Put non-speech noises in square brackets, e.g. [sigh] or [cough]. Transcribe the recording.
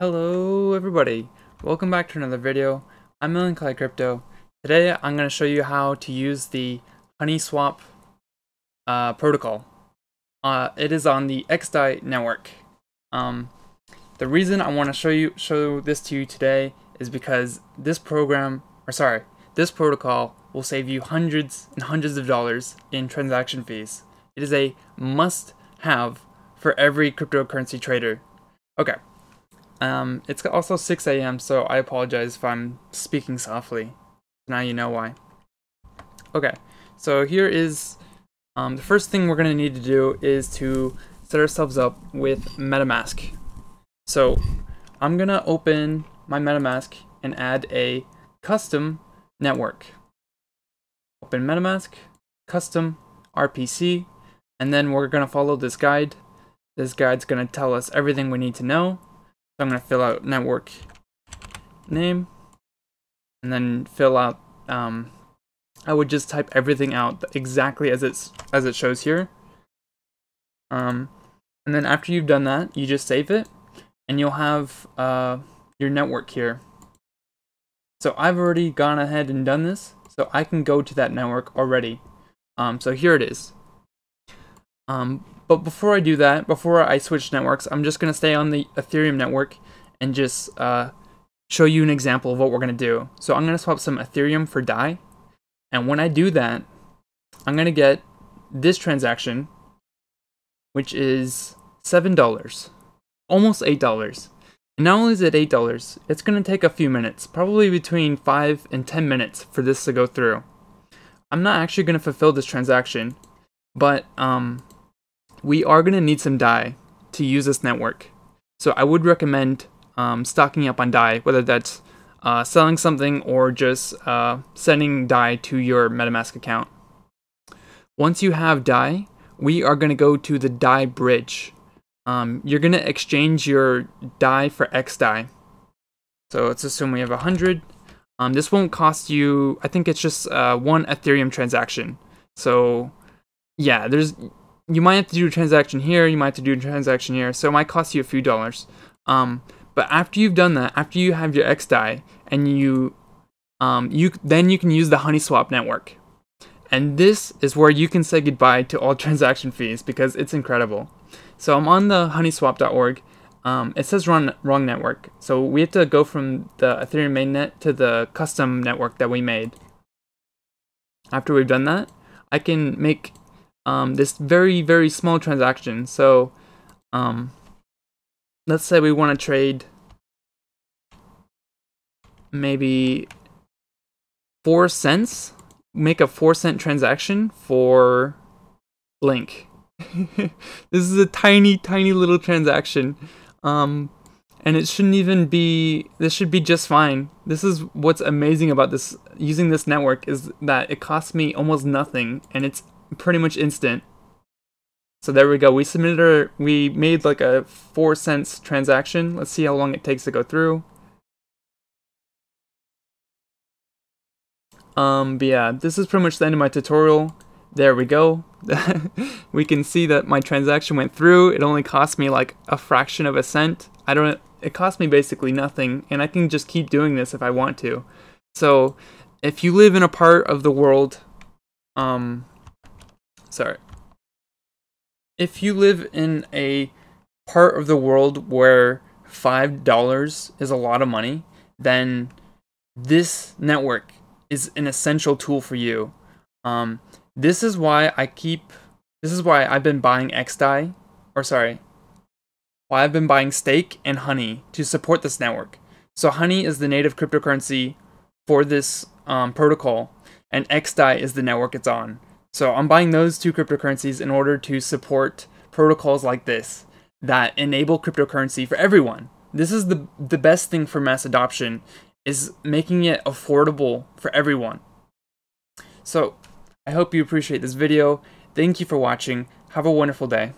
Hello everybody, welcome back to another video. I'm Melancholy Crypto. Today I'm going to show you how to use the HoneySwap uh, protocol. Uh, it is on the XDAI network. Um, the reason I want to show you show this to you today is because this program, or sorry, this protocol will save you hundreds and hundreds of dollars in transaction fees. It is a must-have for every cryptocurrency trader. Okay, um, it's also 6 a.m., so I apologize if I'm speaking softly. Now you know why. Okay, so here is um, the first thing we're going to need to do is to set ourselves up with MetaMask. So I'm going to open my MetaMask and add a custom network. Open MetaMask, custom RPC, and then we're going to follow this guide. This guide's going to tell us everything we need to know so I'm going to fill out network name and then fill out, um, I would just type everything out exactly as it's as it shows here. Um, and then after you've done that, you just save it and you'll have uh, your network here. So I've already gone ahead and done this, so I can go to that network already. Um, so here it is. Um, but before I do that, before I switch networks, I'm just going to stay on the Ethereum network and just uh, show you an example of what we're going to do. So I'm going to swap some Ethereum for DAI. And when I do that, I'm going to get this transaction, which is $7, almost $8. And not only is it $8, it's going to take a few minutes, probably between 5 and 10 minutes for this to go through. I'm not actually going to fulfill this transaction, but um, we are going to need some DAI to use this network. So I would recommend um, stocking up on DAI, whether that's uh, selling something or just uh, sending DAI to your MetaMask account. Once you have DAI, we are going to go to the DAI bridge. Um, you're going to exchange your DAI for XDAI. So let's assume we have 100. Um, this won't cost you, I think it's just uh, one Ethereum transaction. So yeah, there's you might have to do a transaction here, you might have to do a transaction here, so it might cost you a few dollars. Um, but after you've done that, after you have your XDAI, and you, um, you then you can use the HoneySwap network, and this is where you can say goodbye to all [laughs] transaction fees because it's incredible. So I'm on the HoneySwap.org. Um, it says wrong wrong network, so we have to go from the Ethereum mainnet to the custom network that we made. After we've done that, I can make um, this very, very small transaction. So, um, let's say we want to trade maybe four cents, make a four cent transaction for Blink. [laughs] this is a tiny, tiny little transaction. Um, and it shouldn't even be, this should be just fine. This is what's amazing about this, using this network is that it costs me almost nothing and it's pretty much instant. So there we go. We submitted our, we made like a four cents transaction. Let's see how long it takes to go through. Um, but yeah, this is pretty much the end of my tutorial. There we go. [laughs] we can see that my transaction went through. It only cost me like a fraction of a cent. I don't, it cost me basically nothing and I can just keep doing this if I want to. So if you live in a part of the world, um, sorry. If you live in a part of the world where $5 is a lot of money, then this network is an essential tool for you. Um, this is why I keep, this is why I've been buying XDAI, or sorry, why I've been buying Stake and Honey to support this network. So Honey is the native cryptocurrency for this um, protocol, and XDAI is the network it's on. So I'm buying those two cryptocurrencies in order to support protocols like this that enable cryptocurrency for everyone. This is the the best thing for mass adoption is making it affordable for everyone. So, I hope you appreciate this video. Thank you for watching. Have a wonderful day.